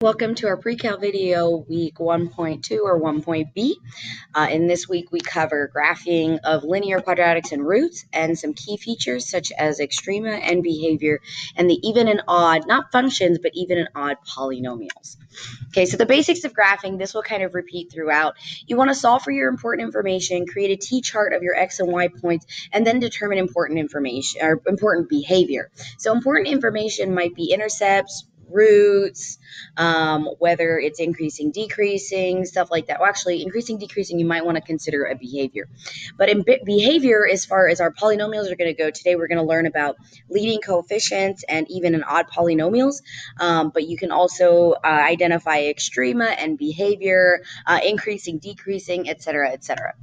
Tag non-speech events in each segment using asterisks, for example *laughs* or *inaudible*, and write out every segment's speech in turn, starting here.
Welcome to our pre-cal video week 1.2 or 1.b. Uh, in this week we cover graphing of linear quadratics and roots and some key features such as extrema and behavior and the even and odd, not functions, but even and odd polynomials. Okay, so the basics of graphing, this will kind of repeat throughout. You want to solve for your important information, create a t-chart of your x and y points, and then determine important information or important behavior. So important information might be intercepts, roots, um, whether it's increasing, decreasing, stuff like that. Well, actually, increasing, decreasing, you might want to consider a behavior. But in behavior, as far as our polynomials are going to go, today we're going to learn about leading coefficients and even an odd polynomials. Um, but you can also uh, identify extrema and behavior, uh, increasing, decreasing, etc., etc.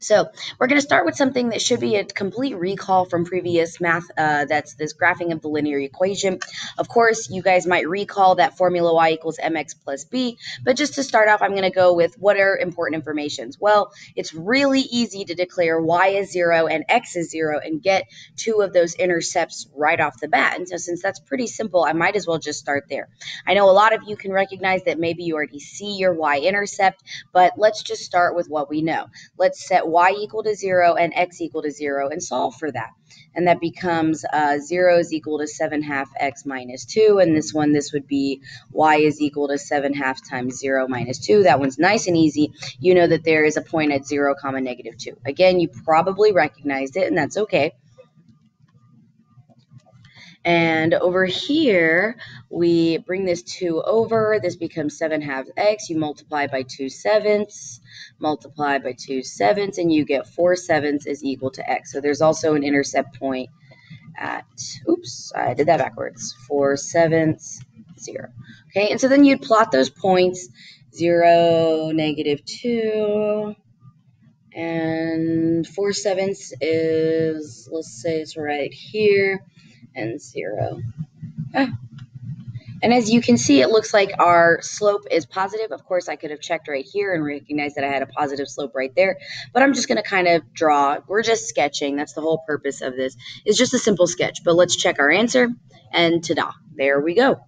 So we're going to start with something that should be a complete recall from previous math. Uh, that's this graphing of the linear equation. Of course, you guys might recall that formula y equals mx plus b. But just to start off, I'm going to go with what are important informations. Well, it's really easy to declare y is 0 and x is 0 and get two of those intercepts right off the bat. And so since that's pretty simple, I might as well just start there. I know a lot of you can recognize that maybe you already see your y-intercept, but let's just start with what we know. Let's set y equal to 0 and x equal to 0 and solve for that. And that becomes uh, 0 is equal to 7 half x minus 2. And this one, this would be y is equal to 7 half times 0 minus 2. That one's nice and easy. You know that there is a point at 0 comma negative 2. Again, you probably recognized it, and that's okay. And over here, we bring this 2 over. This becomes 7 halves x. You multiply by 2 sevenths, multiply by 2 sevenths, and you get 4 sevenths is equal to x. So there's also an intercept point at, oops, I did that backwards, 4 sevenths, 0. Okay, and so then you'd plot those points, 0, negative 2, and 4 sevenths is, let's say it's right here and 0. Ah. And as you can see, it looks like our slope is positive. Of course, I could have checked right here and recognized that I had a positive slope right there, but I'm just going to kind of draw. We're just sketching. That's the whole purpose of this. It's just a simple sketch, but let's check our answer, and ta-da, there we go.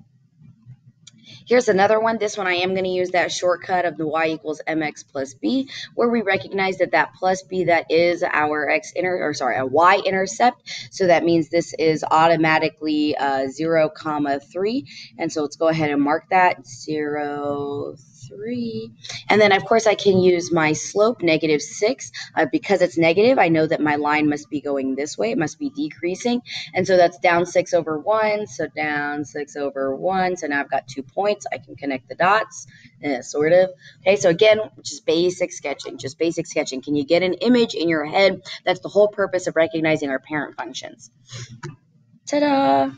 Here's another one. This one I am going to use that shortcut of the y equals mx plus b, where we recognize that that plus b, that is our x inter, or sorry, a y intercept. So that means this is automatically uh, 0 comma 3. And so let's go ahead and mark that 0, 3. And then, of course, I can use my slope, negative 6. Uh, because it's negative, I know that my line must be going this way. It must be decreasing. And so that's down 6 over 1. So down 6 over 1. So now I've got two points. I can connect the dots, uh, sort of. Okay, so again, just basic sketching. Just basic sketching. Can you get an image in your head? That's the whole purpose of recognizing our parent functions. Ta-da!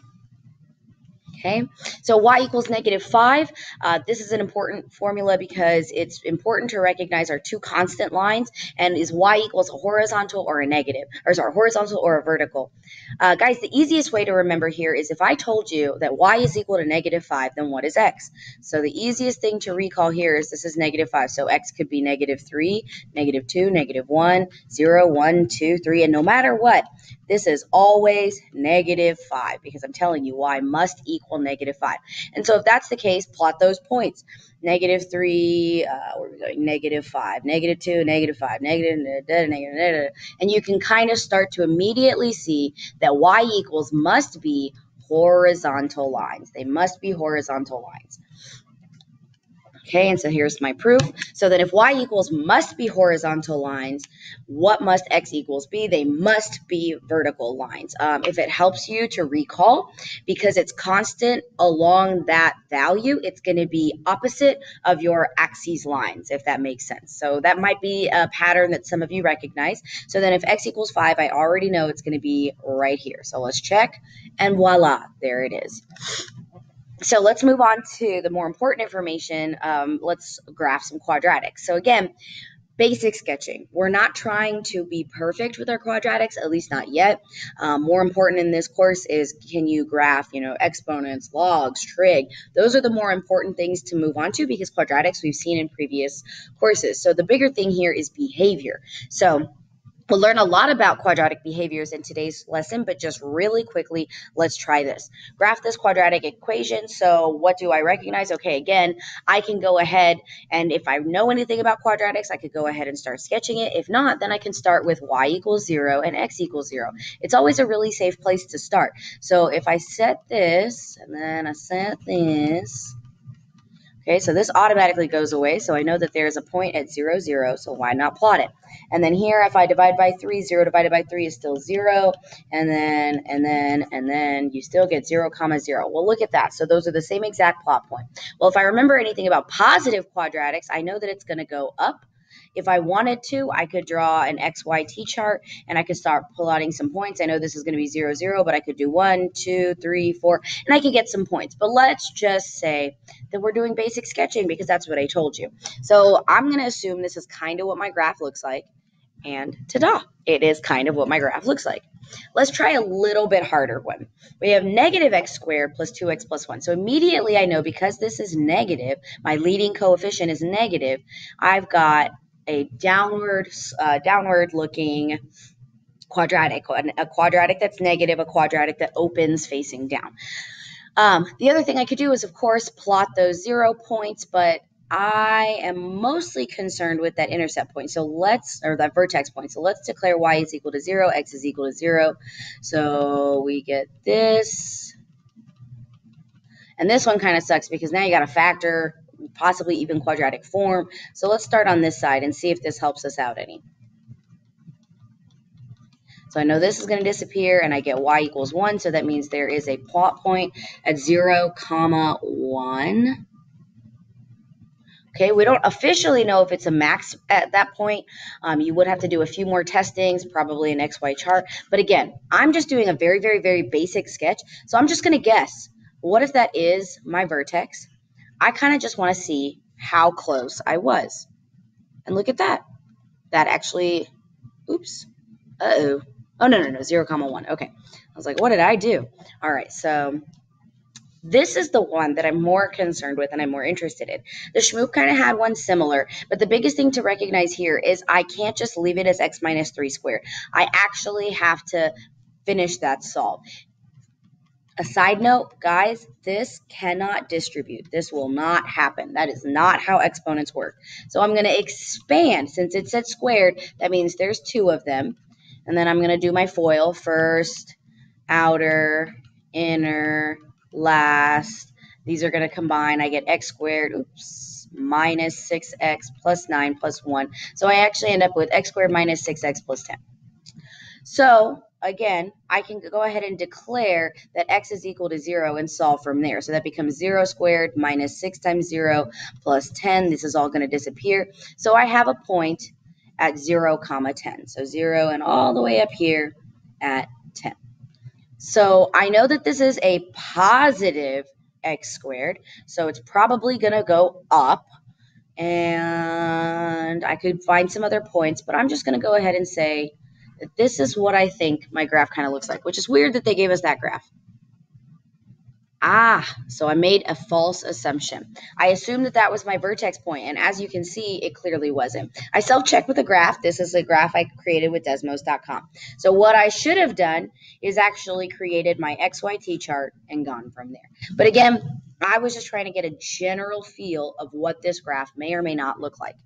Okay, so y equals negative 5. Uh, this is an important formula because it's important to recognize our two constant lines and is y equals a horizontal or a negative, or sorry, horizontal or a vertical. Uh, guys, the easiest way to remember here is if I told you that y is equal to negative 5, then what is x? So the easiest thing to recall here is this is negative 5. So x could be negative 3, negative 2, negative 1, 0, 1, 2, 3, and no matter what, this is always negative 5 because I'm telling you y must equal negative 5. And so if that's the case, plot those points. Negative 3, uh, where are we going? Negative 5, negative 2, negative 5, negative, negative, negative, and you can kind of start to immediately see that y equals must be horizontal lines. They must be horizontal lines. Okay, and so here's my proof. So that if y equals must be horizontal lines, what must x equals be? They must be vertical lines. Um, if it helps you to recall, because it's constant along that value, it's going to be opposite of your axes lines, if that makes sense. So that might be a pattern that some of you recognize. So then if x equals 5, I already know it's going to be right here. So let's check, and voila, there it is so let's move on to the more important information. Um, let's graph some quadratics. So again, basic sketching. We're not trying to be perfect with our quadratics, at least not yet. Um, more important in this course is can you graph, you know, exponents, logs, trig. Those are the more important things to move on to because quadratics we've seen in previous courses. So the bigger thing here is behavior. So We'll learn a lot about quadratic behaviors in today's lesson, but just really quickly, let's try this. Graph this quadratic equation. So what do I recognize? Okay, again, I can go ahead and if I know anything about quadratics, I could go ahead and start sketching it. If not, then I can start with y equals 0 and x equals 0. It's always a really safe place to start. So if I set this, and then I set this, Okay, so this automatically goes away, so I know that there's a point at 0, 0, so why not plot it? And then here, if I divide by 3, 0 divided by 3 is still 0, and then, and then, and then you still get 0, comma 0. Well, look at that. So those are the same exact plot point. Well, if I remember anything about positive quadratics, I know that it's going to go up if I wanted to, I could draw an XYT chart and I could start plotting some points. I know this is going to be 0, 0, but I could do 1, 2, 3, 4, and I could get some points. But let's just say that we're doing basic sketching because that's what I told you. So I'm going to assume this is kind of what my graph looks like. And ta-da, it is kind of what my graph looks like. Let's try a little bit harder one. We have negative x squared plus 2x plus 1. So immediately I know because this is negative, my leading coefficient is negative, I've got a downward, uh, downward looking quadratic, a quadratic that's negative, a quadratic that opens facing down. Um, the other thing I could do is, of course, plot those zero points, but I am mostly concerned with that intercept point. So let's, or that vertex point. So let's declare y is equal to 0, x is equal to 0. So we get this. And this one kind of sucks because now you got to factor possibly even quadratic form. So let's start on this side and see if this helps us out any. So I know this is going to disappear and I get y equals 1. So that means there is a plot point at 0, comma 1. Okay, we don't officially know if it's a max at that point. Um, you would have to do a few more testings, probably an XY chart. But again, I'm just doing a very, very, very basic sketch. So I'm just going to guess what if that is my vertex I kind of just want to see how close I was. And look at that. That actually, oops, uh-oh. Oh, no, no, no, 0, comma 1. Okay. I was like, what did I do? All right, so this is the one that I'm more concerned with and I'm more interested in. The Shmoop kind of had one similar, but the biggest thing to recognize here is I can't just leave it as x minus 3 squared. I actually have to finish that solve. A side note, guys, this cannot distribute. This will not happen. That is not how exponents work. So I'm going to expand. Since it said squared, that means there's two of them. And then I'm going to do my FOIL first, outer, inner, last. These are going to combine. I get x squared, oops, minus 6x plus 9 plus 1. So I actually end up with x squared minus 6x plus 10. So again, I can go ahead and declare that x is equal to 0 and solve from there. So that becomes 0 squared minus 6 times 0 plus 10. This is all going to disappear. So I have a point at 0 comma 10. So 0 and all the way up here at 10. So I know that this is a positive x squared. So it's probably going to go up. And I could find some other points, but I'm just going to go ahead and say this is what I think my graph kind of looks like, which is weird that they gave us that graph. Ah, so I made a false assumption. I assumed that that was my vertex point, and as you can see, it clearly wasn't. I self-checked with a graph. This is a graph I created with Desmos.com. So what I should have done is actually created my XYT chart and gone from there. But again, I was just trying to get a general feel of what this graph may or may not look like.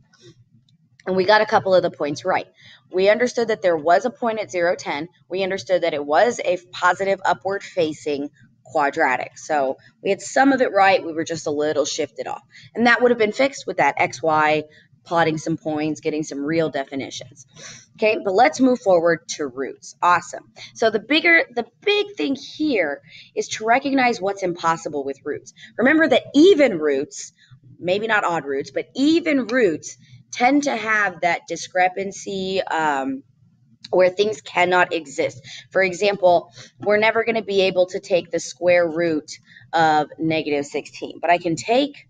And we got a couple of the points right. We understood that there was a point at 0, 10. We understood that it was a positive upward facing quadratic. So we had some of it right. We were just a little shifted off. And that would have been fixed with that XY, plotting some points, getting some real definitions. Okay, but let's move forward to roots. Awesome. So the bigger, the big thing here is to recognize what's impossible with roots. Remember that even roots, maybe not odd roots, but even roots tend to have that discrepancy um, where things cannot exist. For example, we're never going to be able to take the square root of negative 16, but I can take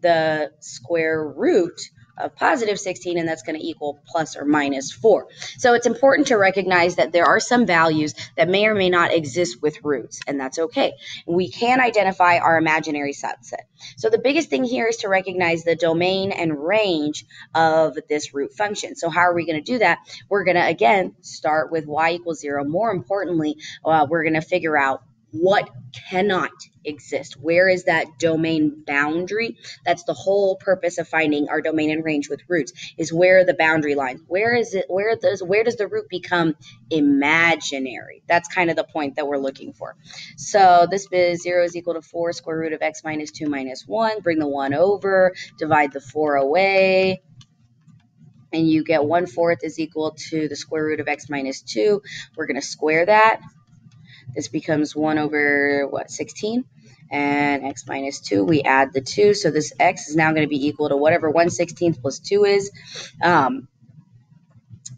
the square root of positive 16, and that's going to equal plus or minus 4. So it's important to recognize that there are some values that may or may not exist with roots, and that's okay. We can identify our imaginary subset. So the biggest thing here is to recognize the domain and range of this root function. So how are we going to do that? We're going to, again, start with y equals 0. More importantly, uh, we're going to figure out what cannot exist? Where is that domain boundary? That's the whole purpose of finding our domain and range with roots is where the boundary lines. Where is it where does where does the root become imaginary? That's kind of the point that we're looking for. So this is 0 is equal to 4 square root of x minus 2 minus 1. Bring the 1 over, divide the 4 away and you get 1 fourth is equal to the square root of x minus 2. We're going to square that. This becomes 1 over, what, 16? And x minus 2, we add the 2. So this x is now going to be equal to whatever 1 16th plus 2 is. Um,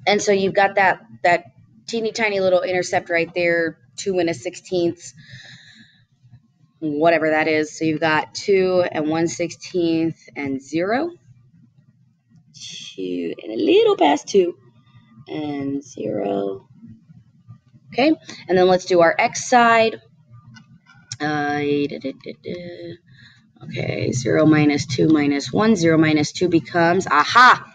and so you've got that, that teeny tiny little intercept right there, 2 and a 16th, whatever that is. So you've got 2 and 1 16th and 0. 2 and a little past 2 and 0 Okay, and then let's do our x side. Uh, okay, 0 minus 2 minus 1. 0 minus 2 becomes, aha,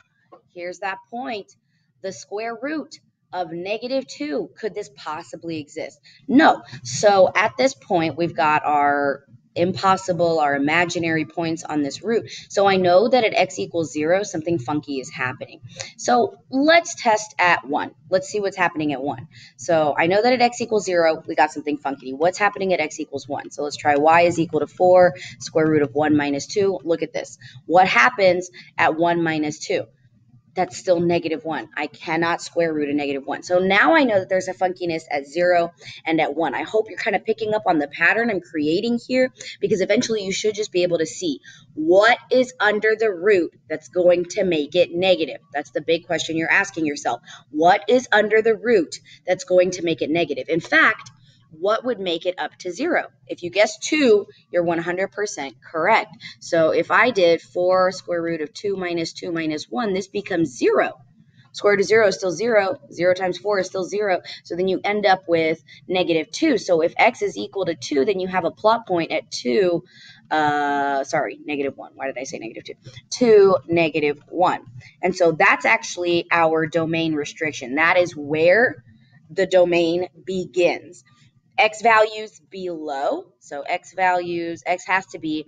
here's that point, the square root of negative 2. Could this possibly exist? No. So at this point, we've got our impossible or imaginary points on this root. So I know that at x equals 0, something funky is happening. So let's test at 1. Let's see what's happening at 1. So I know that at x equals 0, we got something funky. What's happening at x equals 1? So let's try y is equal to 4, square root of 1 minus 2. Look at this. What happens at 1 minus 2? That's still negative 1. I cannot square root a negative 1. So now I know that there's a funkiness at 0 and at 1. I hope you're kind of picking up on the pattern I'm creating here because eventually you should just be able to see what is under the root that's going to make it negative. That's the big question you're asking yourself. What is under the root that's going to make it negative? In fact, what would make it up to zero? If you guess two, you're 100% correct. So if I did 4 square root of 2 minus 2 minus 1, this becomes zero. Square root of 0 is still 0. 0 times 4 is still 0. So then you end up with negative 2. So if x is equal to 2, then you have a plot point at 2. Uh, sorry, negative 1. Why did I say negative 2? 2, negative 1. And so that's actually our domain restriction. That is where the domain begins x values below. So x values, x has to be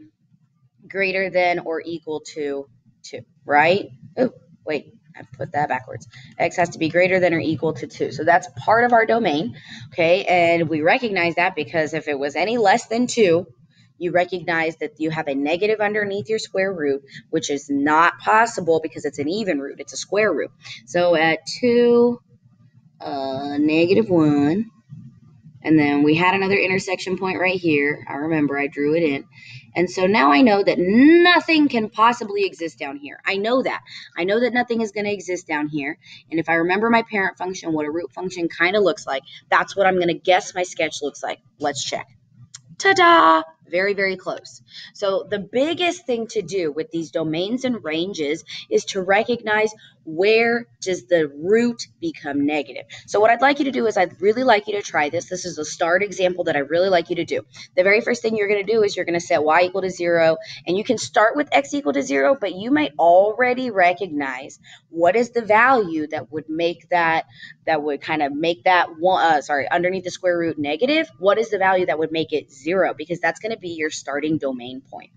greater than or equal to 2, right? Oh, wait, I put that backwards. X has to be greater than or equal to 2. So that's part of our domain, okay? And we recognize that because if it was any less than 2, you recognize that you have a negative underneath your square root, which is not possible because it's an even root. It's a square root. So at 2, uh, negative 1, and then we had another intersection point right here. I remember I drew it in. And so now I know that nothing can possibly exist down here. I know that. I know that nothing is going to exist down here. And if I remember my parent function, what a root function kind of looks like, that's what I'm going to guess my sketch looks like. Let's check. Ta-da! Very, very close. So the biggest thing to do with these domains and ranges is to recognize where does the root become negative. So what I'd like you to do is I'd really like you to try this. This is a start example that I really like you to do. The very first thing you're going to do is you're going to set y equal to 0, and you can start with x equal to 0, but you might already recognize what is the value that would make that, that would kind of make that, one, uh, sorry, underneath the square root negative. What is the value that would make it 0? Because that's going to be your starting domain point.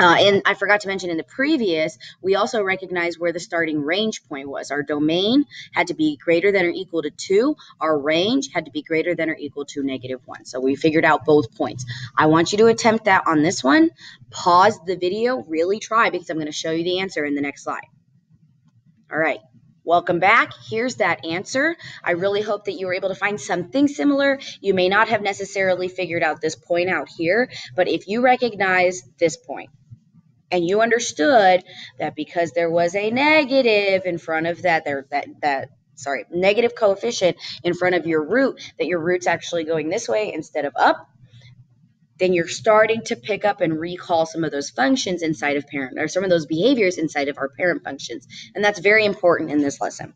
Uh, and I forgot to mention in the previous, we also recognized where the starting range point was. Our domain had to be greater than or equal to 2. Our range had to be greater than or equal to negative 1. So we figured out both points. I want you to attempt that on this one. Pause the video, really try because I'm going to show you the answer in the next slide. All right. Welcome back. Here's that answer. I really hope that you were able to find something similar. You may not have necessarily figured out this point out here, but if you recognize this point, and you understood that because there was a negative in front of that there that that sorry negative coefficient in front of your root that your root's actually going this way instead of up then you're starting to pick up and recall some of those functions inside of parent or some of those behaviors inside of our parent functions. And that's very important in this lesson.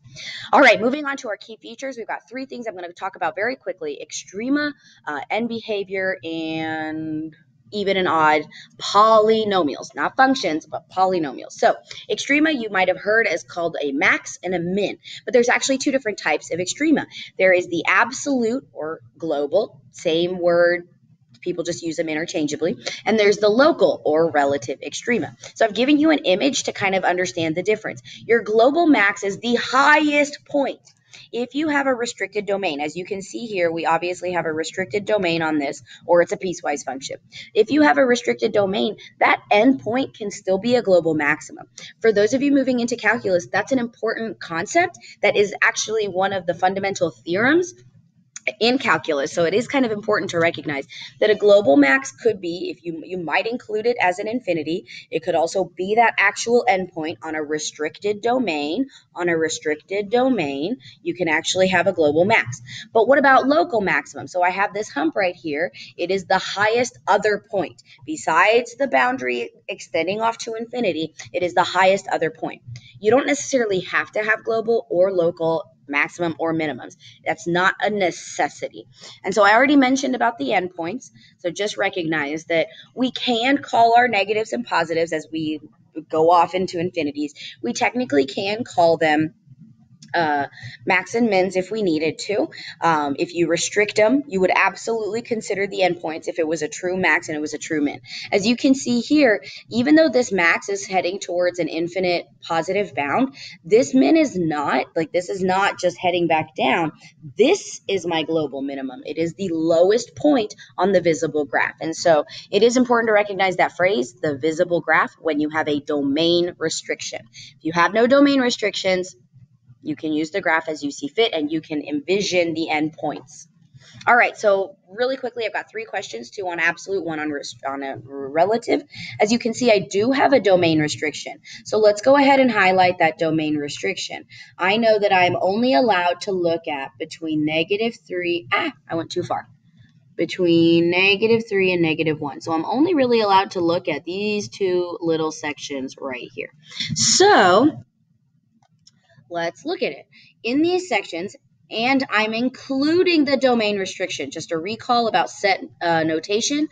All right, moving on to our key features. We've got three things I'm going to talk about very quickly. Extrema, uh, end behavior, and even and odd polynomials, not functions, but polynomials. So extrema you might have heard is called a max and a min, but there's actually two different types of extrema. There is the absolute or global, same word, people just use them interchangeably. And there's the local or relative extrema. So I've given you an image to kind of understand the difference. Your global max is the highest point if you have a restricted domain, as you can see here, we obviously have a restricted domain on this, or it's a piecewise function. If you have a restricted domain, that endpoint can still be a global maximum. For those of you moving into calculus, that's an important concept that is actually one of the fundamental theorems in calculus. So it is kind of important to recognize that a global max could be, if you you might include it as an infinity, it could also be that actual endpoint on a restricted domain. On a restricted domain, you can actually have a global max. But what about local maximum? So I have this hump right here. It is the highest other point. Besides the boundary extending off to infinity, it is the highest other point. You don't necessarily have to have global or local maximum or minimums. That's not a necessity. And so I already mentioned about the endpoints. So just recognize that we can call our negatives and positives as we go off into infinities. We technically can call them uh, max and mins if we needed to. Um, if you restrict them, you would absolutely consider the endpoints if it was a true max and it was a true min. As you can see here, even though this max is heading towards an infinite positive bound, this min is not, like this is not just heading back down. This is my global minimum. It is the lowest point on the visible graph. And so it is important to recognize that phrase, the visible graph, when you have a domain restriction. If you have no domain restrictions, you can use the graph as you see fit and you can envision the endpoints. All right, so really quickly, I've got three questions, two on absolute, one on, on a relative. As you can see, I do have a domain restriction. So let's go ahead and highlight that domain restriction. I know that I'm only allowed to look at between negative 3, ah, I went too far, between negative 3 and negative 1. So I'm only really allowed to look at these two little sections right here. So Let's look at it. In these sections, and I'm including the domain restriction. Just a recall about set uh, notation.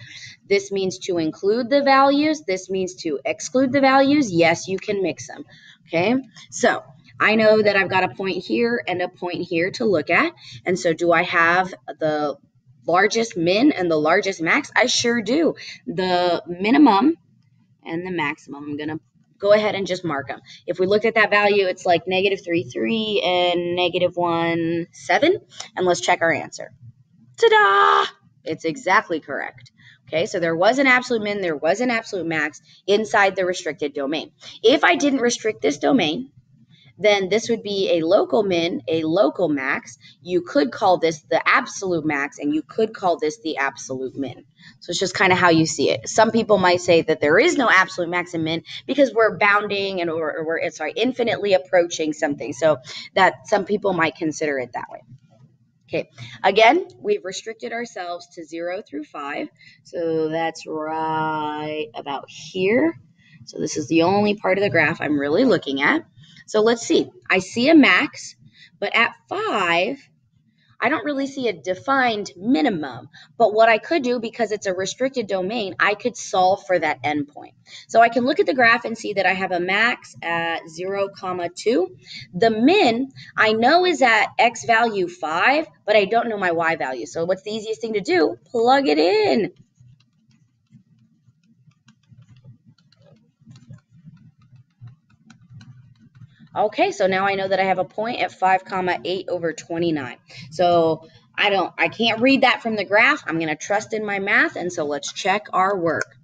This means to include the values. This means to exclude the values. Yes, you can mix them. Okay, so I know that I've got a point here and a point here to look at. And so do I have the largest min and the largest max? I sure do. The minimum and the maximum, I'm going to go ahead and just mark them. If we looked at that value, it's like negative 3, 3 and negative 1, 7. And let's check our answer. Ta-da! It's exactly correct. Okay, so there was an absolute min, there was an absolute max inside the restricted domain. If I didn't restrict this domain, then this would be a local min, a local max. You could call this the absolute max, and you could call this the absolute min. So it's just kind of how you see it. Some people might say that there is no absolute max and min because we're bounding and or, or we're sorry infinitely approaching something. So that some people might consider it that way. Okay, again, we've restricted ourselves to 0 through 5. So that's right about here. So this is the only part of the graph I'm really looking at. So let's see. I see a max, but at 5, I don't really see a defined minimum. But what I could do, because it's a restricted domain, I could solve for that endpoint. So I can look at the graph and see that I have a max at 0, comma 2. The min, I know is at x value 5, but I don't know my y value. So what's the easiest thing to do? Plug it in. Okay, so now I know that I have a point at 5 comma 8 over 29. So I don't, I can't read that from the graph. I'm going to trust in my math, and so let's check our work.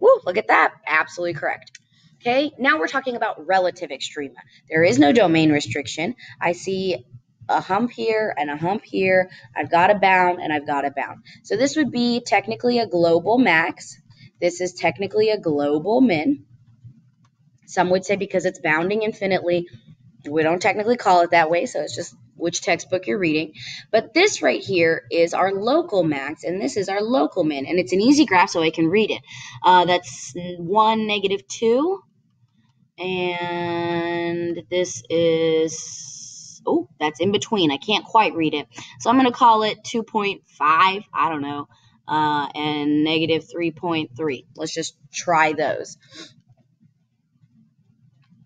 Woo, look at that. Absolutely correct. Okay, now we're talking about relative extrema. There is no domain restriction. I see a hump here and a hump here. I've got a bound and I've got a bound. So this would be technically a global max. This is technically a global min. Some would say because it's bounding infinitely, We don't technically call it that way, so it's just which textbook you're reading. But this right here is our local max, and this is our local min. And it's an easy graph, so I can read it. Uh, that's 1, negative 2. And this is, oh, that's in between. I can't quite read it. So I'm going to call it 2.5. I don't know. Uh, and negative 3.3. Let's just try those.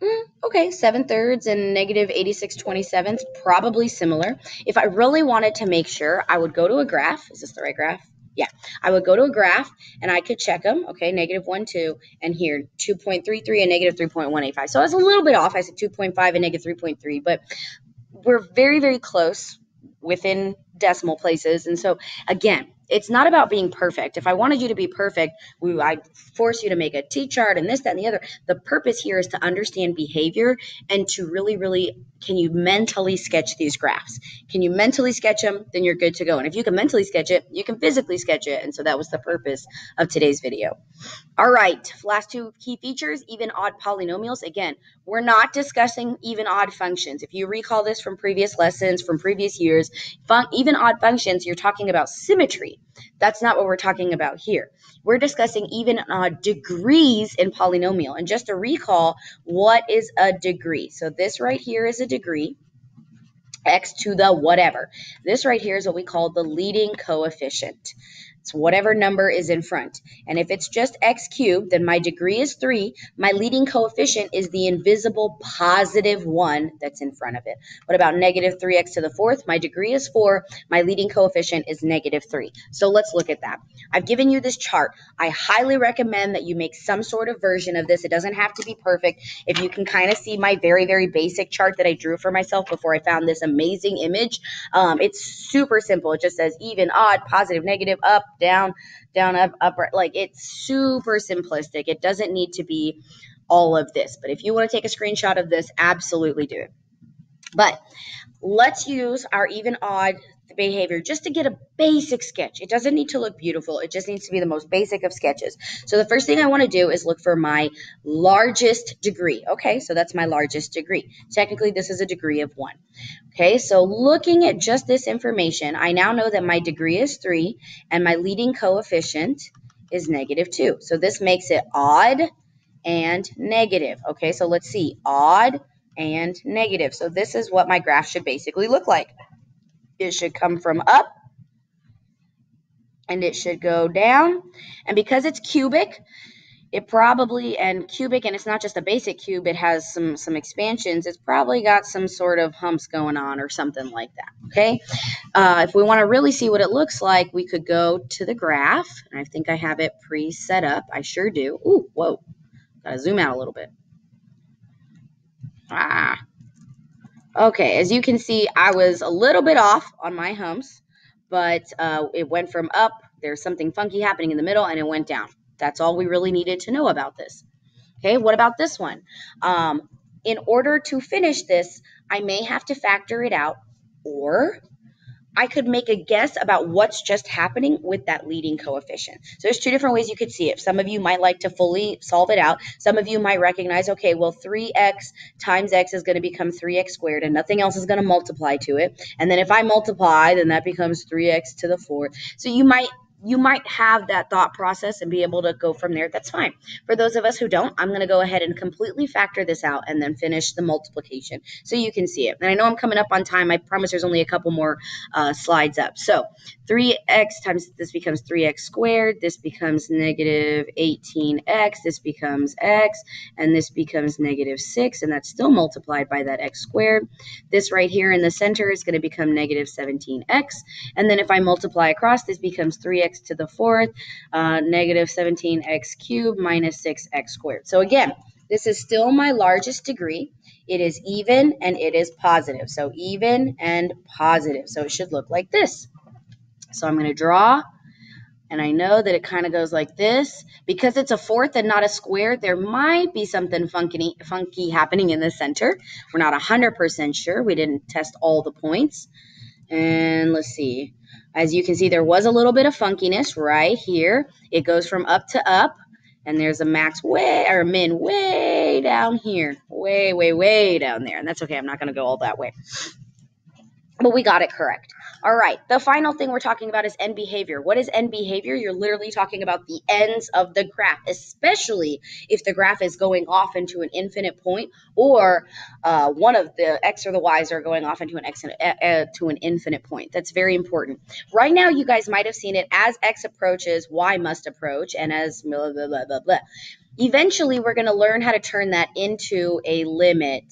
Mm, okay, 7 thirds and negative 86 27ths, probably similar. If I really wanted to make sure, I would go to a graph. Is this the right graph? Yeah, I would go to a graph and I could check them. Okay, negative 1, 2, and here 2.33 and negative 3.185. So I was a little bit off. I said 2.5 and negative 3.3, but we're very, very close within decimal places. And so, again, it's not about being perfect. If I wanted you to be perfect, we, I'd force you to make a T chart and this, that, and the other. The purpose here is to understand behavior and to really, really, can you mentally sketch these graphs? Can you mentally sketch them? Then you're good to go. And if you can mentally sketch it, you can physically sketch it. And so that was the purpose of today's video. All right, last two key features, even odd polynomials. Again, we're not discussing even odd functions. If you recall this from previous lessons, from previous years, even odd functions, you're talking about symmetry. That's not what we're talking about here. We're discussing even uh, degrees in polynomial. And just to recall, what is a degree? So this right here is a degree x to the whatever. This right here is what we call the leading coefficient. It's whatever number is in front. And if it's just x cubed, then my degree is 3. My leading coefficient is the invisible positive 1 that's in front of it. What about negative 3x to the fourth? My degree is 4. My leading coefficient is negative 3. So let's look at that. I've given you this chart. I highly recommend that you make some sort of version of this. It doesn't have to be perfect. If you can kind of see my very, very basic chart that I drew for myself before I found this amazing image, um, it's super simple. It just says even, odd, positive, negative, up, down, down, up, up. Like it's super simplistic. It doesn't need to be all of this. But if you want to take a screenshot of this, absolutely do it. But let's use our even odd behavior just to get a basic sketch. It doesn't need to look beautiful. It just needs to be the most basic of sketches. So the first thing I want to do is look for my largest degree. Okay, so that's my largest degree. Technically, this is a degree of 1. Okay, so looking at just this information, I now know that my degree is 3 and my leading coefficient is negative 2. So this makes it odd and negative. Okay, so let's see. Odd and negative. So this is what my graph should basically look like. It should come from up and it should go down. And because it's cubic, it probably and cubic and it's not just a basic cube it has some some expansions it's probably got some sort of humps going on or something like that okay? Uh, if we want to really see what it looks like we could go to the graph i think i have it pre-set up i sure do. Ooh, whoa gotta zoom out a little bit. Ah okay as you can see i was a little bit off on my humps but uh, it went from up there's something funky happening in the middle and it went down that's all we really needed to know about this. Okay, what about this one? Um, in order to finish this, I may have to factor it out, or I could make a guess about what's just happening with that leading coefficient. So there's two different ways you could see it. Some of you might like to fully solve it out. Some of you might recognize, okay, well, 3x times x is going to become 3x squared, and nothing else is going to multiply to it. And then if I multiply, then that becomes 3x to the fourth. So you might you might have that thought process and be able to go from there. That's fine. For those of us who don't, I'm going to go ahead and completely factor this out and then finish the multiplication so you can see it. And I know I'm coming up on time. I promise there's only a couple more uh, slides up. So 3x times this becomes 3x squared. This becomes negative 18x. This becomes x. And this becomes negative 6. And that's still multiplied by that x squared. This right here in the center is going to become negative 17x. And then if I multiply across, this becomes 3x x to the fourth, uh, negative 17x cubed minus 6x squared. So again, this is still my largest degree. It is even and it is positive. So even and positive. So it should look like this. So I'm going to draw and I know that it kind of goes like this. Because it's a fourth and not a square, there might be something funky, funky happening in the center. We're not 100% sure. We didn't test all the points. And let's see. As you can see, there was a little bit of funkiness right here. It goes from up to up, and there's a max way or min way down here. Way, way, way down there. And that's okay. I'm not going to go all that way. But we got it correct. All right, the final thing we're talking about is end behavior. What is end behavior? You're literally talking about the ends of the graph, especially if the graph is going off into an infinite point or uh, one of the x or the y's are going off into an x uh, uh, to an infinite point. That's very important. Right now, you guys might have seen it as x approaches, y must approach, and as blah, blah, blah, blah, blah. Eventually, we're going to learn how to turn that into a limit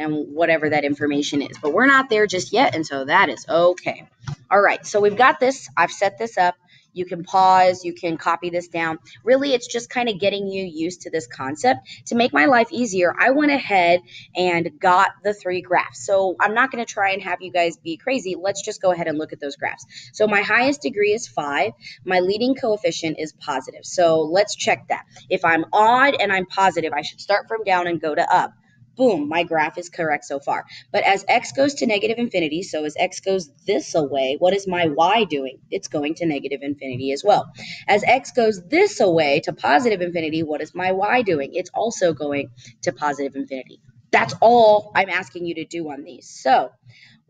and whatever that information is. But we're not there just yet, and so that is okay. All right, so we've got this. I've set this up. You can pause, you can copy this down. Really, it's just kind of getting you used to this concept. To make my life easier, I went ahead and got the three graphs. So I'm not going to try and have you guys be crazy. Let's just go ahead and look at those graphs. So my highest degree is 5. My leading coefficient is positive. So let's check that. If I'm odd and I'm positive, I should start from down and go to up boom, my graph is correct so far. But as x goes to negative infinity, so as x goes this away, what is my y doing? It's going to negative infinity as well. As x goes this away to positive infinity, what is my y doing? It's also going to positive infinity. That's all I'm asking you to do on these. So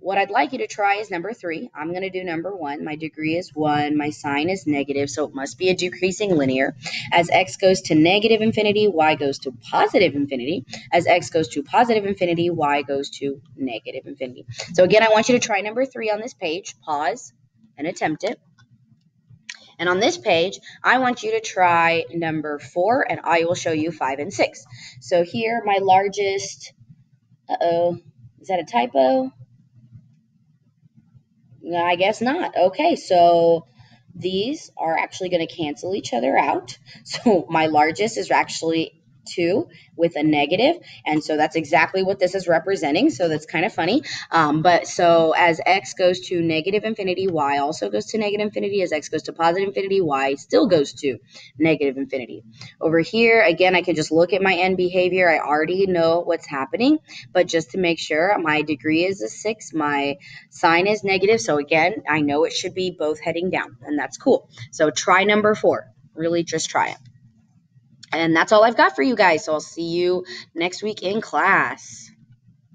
what I'd like you to try is number three. I'm going to do number one. My degree is one. My sign is negative, so it must be a decreasing linear. As x goes to negative infinity, y goes to positive infinity. As x goes to positive infinity, y goes to negative infinity. So again, I want you to try number three on this page. Pause and attempt it. And on this page, I want you to try number four, and I will show you five and six. So here, my largest, uh-oh, is that a typo? I guess not. Okay, so these are actually going to cancel each other out. *laughs* So my largest is actually 2 with a negative, and so that's exactly what this is representing. So that's kind of funny. Um, but so as x goes to negative infinity, y also goes to negative infinity. As x goes to positive infinity, y still goes to negative infinity. Over here, again, I can just look at my end behavior. I already know what's happening, but just to make sure, my degree is a 6, my sign is negative. So again, I know it should be both heading down, and that's cool. So try number 4. Really just try it. And that's all I've got for you guys. So I'll see you next week in class.